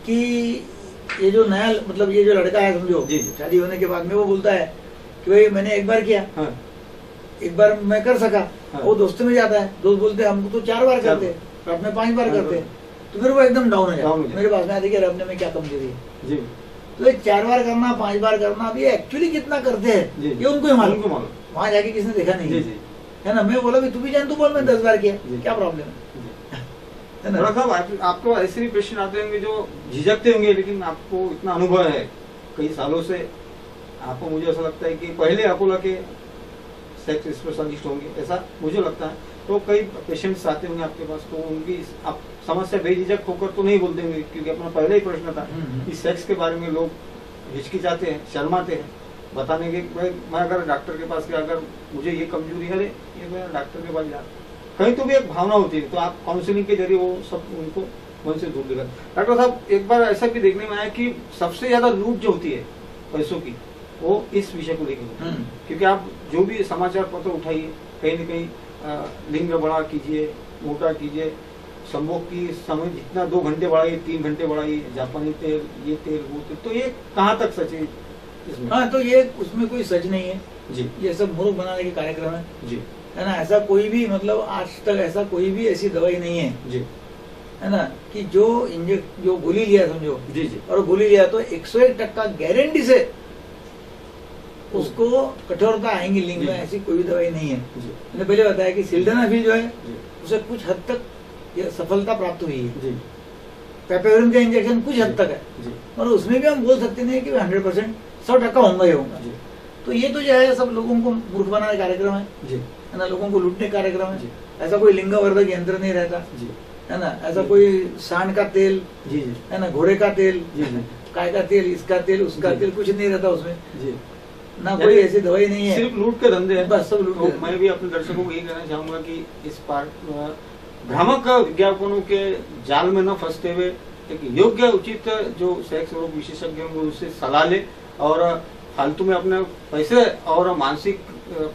कि ये जो नया मतलब ये जो लड़का है समझो जी, जी। शादी होने के बाद में वो बोलता है कि भाई मैंने एक बार किया। हाँ। एक बार मैं कर सका। हाँ। वो दोस्तों में जाता है। दोस्त बोलते हैं हमको तो चार बार करते हैं। रात में पाँच बार हाँ, करते हैं। तो फिर वो एकदम डाउन हो जाता जाता। मेरे पास में आते कि रब ने में क्या कमज़ोरी है? तो ये चार बार करना पाँच बार करना अब ये एक्चुअली कितना करते हैं? ये उनको ही मालूम। वहाँ जाके किसने देखा नहीं। जी है। जी। है ना? मैं बोला तू भी जान तू बोल मैं दस बार किया। क्या प्रॉब्लम है। है आपको ऐसे भी पेशेंट आते होंगे जो झिझकते होंगे लेकिन आपको इतना अनुभव है कई सालों से। आपको मुझे ऐसा लगता है कि पहले अपोला के सेक्स स्पेशलिस्ट होंगे ऐसा मुझे लगता है। तो कई पेशेंट्स आते होंगे आपके पास तो उनकी आप समस्या बेझिझक होकर तो नहीं बोलते होंगे क्योंकि अपना पहले ही प्रश्न था हम्म, हम्म। कि सेक्स के बारे में लोग हिचकिचाते हैं शर्माते हैं। बताने के भाई मैं अगर डॉक्टर के पास गया अगर मुझे ये कमज़ोरी है ये मैं डॉक्टर के पास जा कहीं तो भी एक भावना होती है तो आप काउंसलिंग के ज़रिए वो सब उनको मन से दूर दिखा डॉक्टर साहब एक बार ऐसा भी देखने में आया कि सबसे ज़्यादा लूट जो होती है पैसों की वो इस विषय को लेकर होती हम्म। क्योंकि आप जो भी समाचार पत्र उठाइए कहीं न कहीं लिंग बड़ा कीजिए मोटा कीजिए संभोग की समय जितना दो घंटे बढ़ाइए तीन घंटे बढ़ाइए जापानी तेल ये तेल वो तेल तो ये कहाँ तक सच है इसमें? हाँ तो ये उसमें कोई सच नहीं है। जी। ये सब मूर्ख बनाने के कार्यक्रम है। जी। है ना ऐसा कोई भी मतलब आज तक ऐसा कोई भी ऐसी दवाई नहीं है। जी। है ना कि जो इंजेक्ट जो गोली लिया समझो। जी जी। और गोली लिया तो 101 टक्का गारंटी से उसको कठोरता आएँगी लिंग में ऐसी कोई भी दवाई नहीं है। मैंने पहले बताया कि सिल्डनाफिल जो है उसे कुछ हद तक ये सफलता प्राप्त हुई है। पेपेवरिन का इंजेक्शन कुछ हद तक है। और उसमें भी हम बोल सकते नहीं कि हंड्रेड परसेंट सौ टक्का होगा ही होगा तो ये तो जो है सब लोगों को मूर्ख बनाने का कार्यक्रम है। जी। है ना? लोगों को लूटने का कार्यक्रम है। ऐसा कोई लिंगावर्धक यंत्र नहीं रहता। है ना? ऐसा कोई सांड का तेल है ना? घोड़े का तेल काय का तेल इसका तेल उसका तेल कुछ नहीं रहता उसमें। जी। ना कोई ऐसी दवाई नहीं है। सिर्फ़ लूट के धंधे हैं। बस सब लूट तो मैं भी अपने दर्शकों को यही कहना चाहूँगा कि इस पार अ, भ्रामक विज्ञापनों के जाल में न फंसते हुए एक योग्य उचित जो सेक्स रोग विशेषज्ञ होंगे उससे सलाह ले और फालतू में अपने पैसे और मानसिक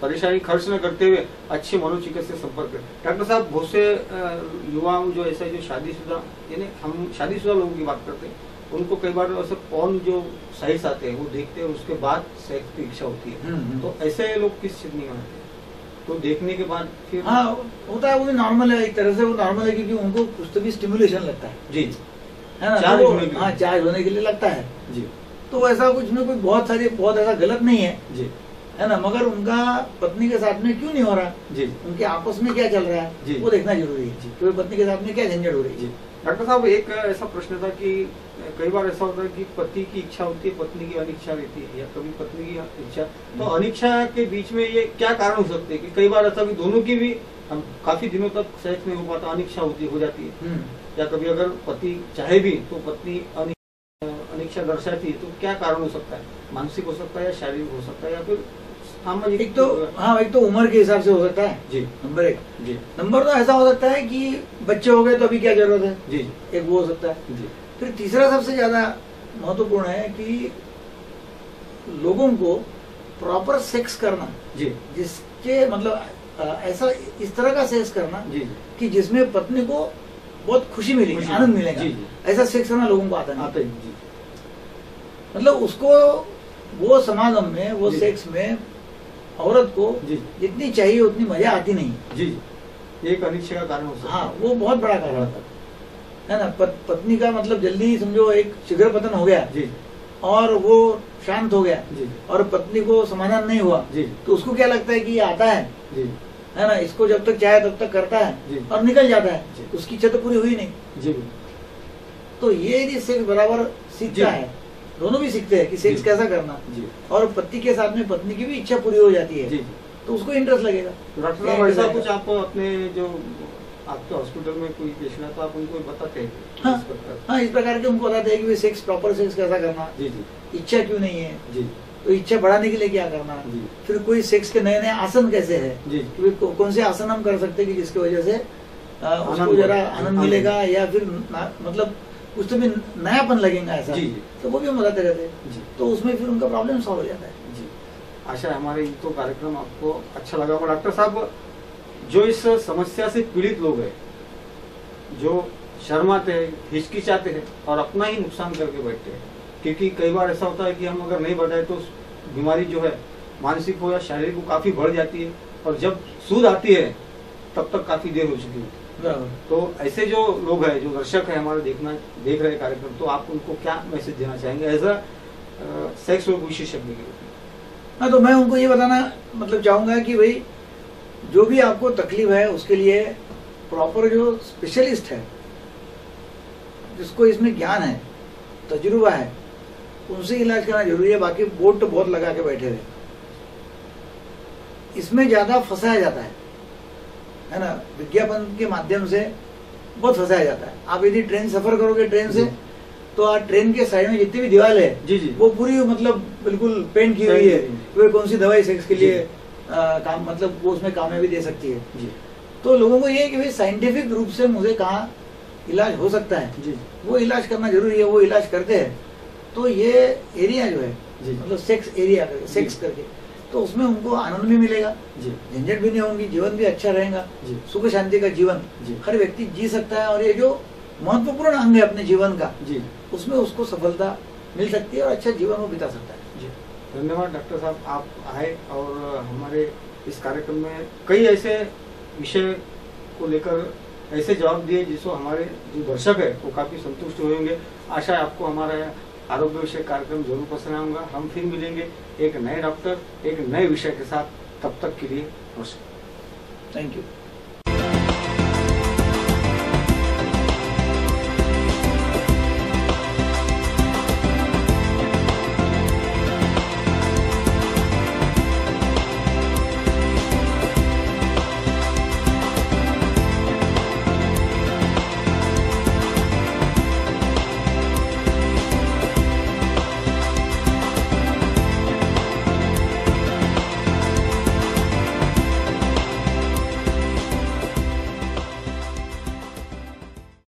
परेशानी खर्च न करते हुए अच्छे मनोचिकित्सक से संपर्क करें। डॉक्टर साहब बहुत से अ, युवा जो ऐसा जो शादीशुदा यानी हम शादीशुदा लोगों की बात करते हैं उनको कई बार ऐसे पॉर्न जो साइट्स आते हैं वो देखते हैं उसके बाद सेक्स की इच्छा होती है। हम्म, हम्म। तो ऐसे लोग किस चीज़ में आते हैं? तो देखने के बाद फिर हाँ होता है वो भी नॉर्मल है एक तरह से वो नॉर्मल है क्योंकि उनको कुछ तो भी स्टिमुलेशन लगता है। जी। है ना? Charge तो होने के लिए। हाँ चार्ज होने के लिए लगता है। जी। तो ऐसा कुछ में कोई बहुत सारी बहुत ऐसा गलत नहीं है। जी। है ना? मगर उनका पत्नी के साथ में क्यों नहीं हो रहा? जी। उनके आपस में क्या चल रहा जी। है वो देखना ज़रूरी है। जी। कि वो पत्नी के साथ में क्या झंझट हो रही जी। है डॉक्टर साहब एक ऐसा प्रश्न था कि कई बार ऐसा होता है कि पति की इच्छा होती है पत्नी की अनिच्छा रहती है या कभी पत्नी की इच्छा। तो अनिच्छा के बीच में ये क्या कारण हो सकते हैं कि कई बार ऐसा भी दोनों की भी हम काफ़ी दिनों तक सेक्स नहीं हो पाता अनिच्छा होती हो जाती है। हम्म। या कभी अगर पति चाहे भी तो पत्नी अनिच्छा दर्शाती है तो क्या कारण हो सकता है? मानसिक हो सकता है या शारीरिक हो सकता है या फिर सामाजिक एक तो हाँ एक तो उम्र के हिसाब से हो सकता है। जी। नंबर एक। जी। नंबर दो ऐसा हो सकता है कि बच्चे हो गए तो अभी क्या ज़रूरत है? जी एक वो हो सकता है। जी। फिर तीसरा सबसे ज़्यादा महत्वपूर्ण है कि लोगों को प्रॉपर सेक्स करना जी। जिसके मतलब ऐसा इस तरह का सेक्स करना जी जी। कि जिसमें पत्नी को बहुत खुशी मिलेगी आनंद मिलेगी। जी, जी। ऐसा सेक्स करना लोगों को आता नहीं। आता है जी। मतलब उसको वो समागम में वो सेक्स में औरत को जी। जितनी चाहिए उतनी मज़ा आती नहीं। जी जी। एक अनिच्छा का कारण हो सकता वो बहुत बड़ा कारण होता है ना? पत, पत्नी का मतलब जल्दी ही समझो एक शीघ्र पतन हो गया। जी। और वो शांत हो गया। जी। और पत्नी को समाधान नहीं हुआ। जी। तो उसको क्या लगता है कि ये आता है? जी। है ना? इसको जब तक चाहे तब तक करता जी। है और निकल जाता है। जी। उसकी इच्छा तो पूरी हुई नहीं। जी। तो ये यदि सेक्स बराबर सीखता है दोनों भी सीखते हैं कि सेक्स कैसा करना। और पति के साथ में पत्नी की भी इच्छा पूरी हो जाती है। तो उसको इंटरेस्ट लगेगा। डॉक्टर साहब ऐसा कुछ आप अपने जो आपके हॉस्पिटल में कोई पेशेंट है तो आप उनको बताते हैं हाँ। इस प्रकार। हाँ इस प्रकार के उनको बताते हैं कि सेक्स प्रॉपर सेक्स कैसा करना। जी जी। इच्छा क्यों नहीं है? जी। तो इच्छा बढ़ाने के लिए क्या करना? जी। फिर कोई सेक्स के नए नए आसन कैसे है? जी। कौन से आसन हम कर सकते हैं कि जिसकी वजह से उसको जरा आनंद। मिलेगा या फिर मतलब तो भी नयापन लगेगा ऐसा। जी, जी। तो वो भी हम बताते रहते हैं। जी। तो उसमें फिर उनका प्रॉब्लम सॉल्व हो जाता है। जी। आशा है हमारे तो कार्यक्रम आपको अच्छा लगा होगा। डॉक्टर साहब जो इस समस्या से पीड़ित लोग हैं जो शर्माते हैं हिचकिचाते हैं और अपना ही नुकसान करके बैठते हैं क्योंकि कई बार ऐसा होता है कि हम अगर नहीं बताए तो बीमारी जो है मानसिक हो या शारीरिक हो काफ़ी बढ़ जाती है और जब सूद आती है तब तक काफ़ी देर हो चुकी होती है। तो ऐसे जो लोग हैं जो दर्शक है हमारे देखना देख रहे कार्यक्रम तो आप उनको क्या मैसेज देना चाहेंगे एज अ सेक्स रोग विशेषज्ञ के रूप में? हाँ तो मैं उनको ये बताना मतलब चाहूँगा कि भाई जो भी आपको तकलीफ़ है उसके लिए प्रॉपर जो स्पेशलिस्ट है जिसको इसमें ज्ञान है तजुर्बा है उनसे इलाज करना ज़रूरी है बाकी बोर्ड तो बहुत लगा के बैठे हुए इसमें ज़्यादा फंसाया जाता है। है ना विज्ञापन के माध्यम से बहुत फंसाया जाता है। आप यदि ट्रेन सफ़र करोगे ट्रेन से तो आज ट्रेन के साइड में जितनी भी दीवार है जी जी। वो पूरी मतलब बिल्कुल पेंट की हुई है। कि भाई कौन सी दवाई सेक्स के लिए आ, काम मतलब वो उसमें कामयाबी दे सकती है। जी। तो लोगों को ये है कि भाई साइंटिफिक रूप से मुझे कहाँ इलाज हो सकता है। जी। वो इलाज करना ज़रूरी है वो इलाज करते हैं। तो ये एरिया जो है जी। मतलब सेक्स एरिया करके सेक्स करके। तो उसमें उनको आनंद भी मिलेगा। जी। झंझट भी नहीं होंगी जीवन भी अच्छा रहेगा। जी। सुख शांति का जीवन जी। हर व्यक्ति जी सकता है और ये जो महत्वपूर्ण अंग है अपने जीवन का जी। उसमें उसको सफलता मिल सकती है और अच्छा जीवन वो बिता सकता है। जी। धन्यवाद डॉक्टर साहब आप आए और हमारे इस कार्यक्रम में कई ऐसे विषय को लेकर ऐसे जवाब दिए जिसको हमारे जो दर्शक है वो काफ़ी संतुष्ट होंगे। आशा है आपको हमारा आरोग्य विषय कार्यक्रम ज़रूर पसंद आऊँगा हम फिर मिलेंगे एक नए डॉक्टर, एक नए विषय के साथ। तब तक के लिए नमस्कार। Thank you